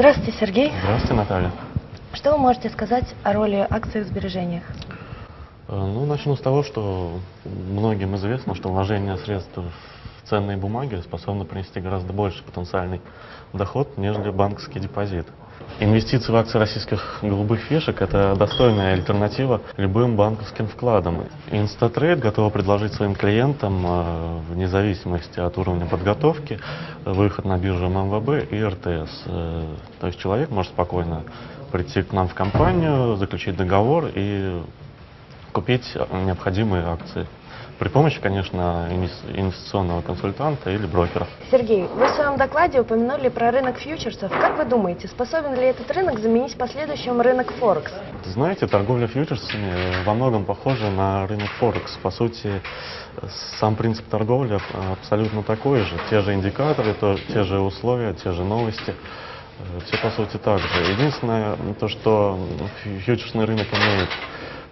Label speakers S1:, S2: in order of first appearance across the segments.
S1: Здравствуйте, Сергей.
S2: Здравствуйте, Наталья.
S1: Что вы можете сказать о роли акций в сбережениях?
S2: Э, Ну, начну с того, что многим известно, что вложение средств в ценные бумаги способно принести гораздо больше потенциальный доход, нежели банковский депозит. Инвестиции в акции российских голубых фишек – это достойная альтернатива любым банковским вкладам. InstaTrade готова предложить своим клиентам, э, вне зависимости от уровня подготовки, выход на биржу ММВБ и РТС. Э, То есть человек может спокойно прийти к нам в компанию, заключить договор и купить необходимые акции. При помощи, конечно, инвес- инвестиционного консультанта или брокера.
S1: Сергей, вы в своем докладе упомянули про рынок фьючерсов. Как вы думаете, способен ли этот рынок заменить в последующем рынок Форекс?
S2: Знаете, торговля фьючерсами э, во многом похожа на рынок Форекс. По сути, э, сам принцип торговли э, абсолютно такой же. Те же индикаторы, то, те же условия, те же новости. Все по сути так же. Единственное, то, что фью- фьючерсный рынок имеет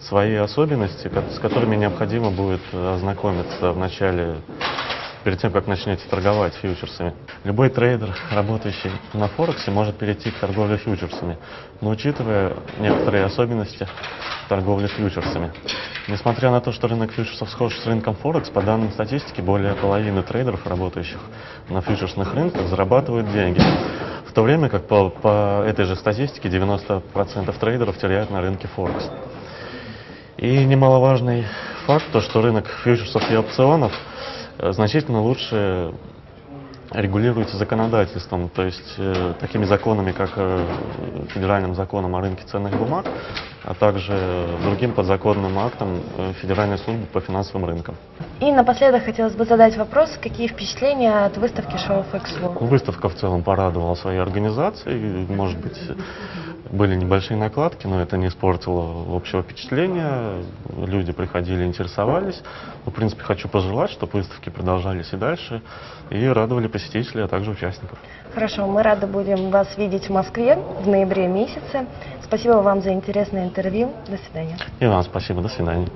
S2: свои особенности, с которыми необходимо будет э, ознакомиться в начале, перед тем, как начнете торговать фьючерсами. Любой трейдер, работающий на Форексе, может перейти к торговле фьючерсами, но учитывая некоторые особенности торговли фьючерсами. Несмотря на то, что рынок фьючерсов схож с рынком Форекс, по данным статистики, более половины трейдеров, работающих на фьючерсных рынках, зарабатывают деньги. В то время как по, по этой же статистике 90% трейдеров теряют на рынке Форекс. И немаловажный факт, то, что рынок фьючерсов и опционов э, значительно лучше регулируется законодательством, то есть э, такими законами, как э, федеральным законом о рынке ценных бумаг, а также другим подзаконным актом э, Федеральной службы по финансовым рынкам.
S1: И напоследок хотелось бы задать вопрос, какие впечатления от выставки шоу FXWO?
S2: Выставка в целом порадовала своей организацией. Может быть, были небольшие накладки, но это не испортило общего впечатления. Люди приходили, интересовались. В принципе, хочу пожелать, чтобы выставки продолжались и дальше, и радовали посетителей, а также участников.
S1: Хорошо, мы рады будем вас видеть в Москве в ноябре месяце. Спасибо вам за интересное интервью. До свидания.
S2: И вам спасибо. До свидания.